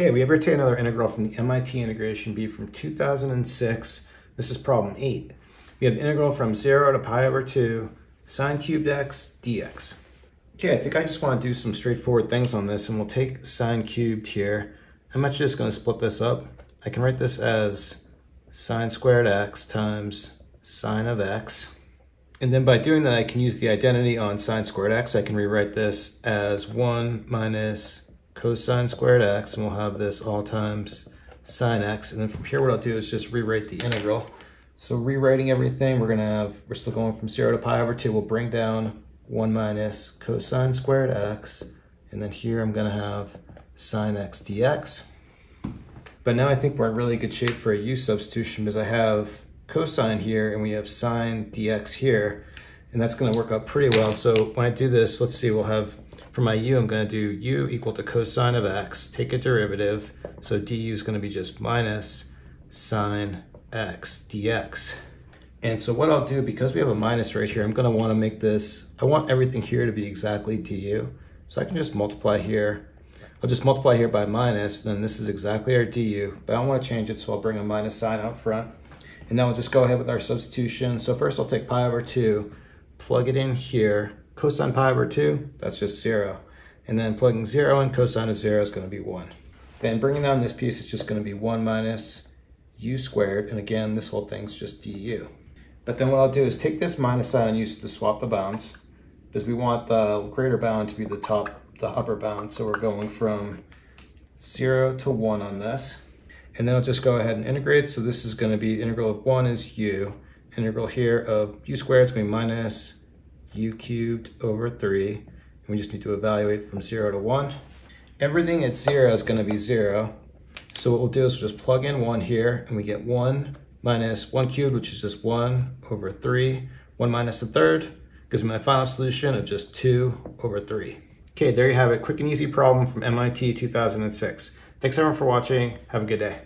Okay, we have written another integral from the MIT integration Bee from 2006. This is problem 8. We have the integral from 0 to pi over 2 sine cubed x dx. Okay, I think I just want to do some straightforward things on this and we'll take sine cubed here. I'm actually just going to split this up. I can write this as sine squared x times sine of x. And then by doing that, I can use the identity on sine squared x. I can rewrite this as 1 minus cosine squared x, and we'll have this all times sine x. And then from here, what I'll do is just rewrite the integral. So rewriting everything, we're gonna have, we're still going from zero to pi over two, we'll bring down one minus cosine squared x, and then here I'm gonna have sine x dx. But now I think we're in really good shape for a u substitution because I have cosine here and we have sine dx here, and that's gonna work out pretty well. So when I do this, let's see, we'll have for my u, I'm going to do u equal to cosine of x, take a derivative, so du is going to be just minus sine x dx. And so what I'll do, because we have a minus right here, I'm going to want to make this, I want everything here to be exactly du. So I can just multiply here. I'll just multiply here by minus, then this is exactly our du, but I don't want to change it, so I'll bring a minus sign out front. And now we'll just go ahead with our substitution. So first I'll take pi over 2, plug it in here, cosine pi over 2, that's just 0. And then plugging 0 in cosine of 0 is going to be 1. Then bringing down this piece, it's just going to be 1 minus u squared. And again, this whole thing's just du. But then what I'll do is take this minus sign and use it to swap the bounds. Because we want the greater bound to be the top, the upper bound. So we're going from 0 to 1 on this. And then I'll just go ahead and integrate. So this is going to be integral of 1 is u. Integral here of u squared is going to be minus u cubed over 3. And we just need to evaluate from 0 to 1. Everything at 0 is going to be 0. So what we'll do is we'll just plug in 1 here, and we get 1 minus 1 cubed, which is just 1 over 3. 1 minus the third gives me my final solution of just 2 over 3. Okay, there you have it. Quick and easy problem from MIT 2006. Thanks everyone for watching. Have a good day.